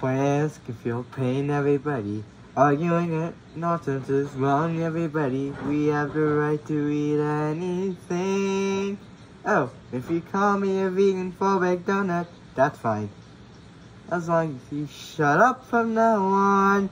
Plans can feel pain, everybody. Arguing it, nonsense is wrong, everybody. We have the right to eat anything. Oh, if you call me a vegan phobic donut, that's fine. As long as you shut up from now on.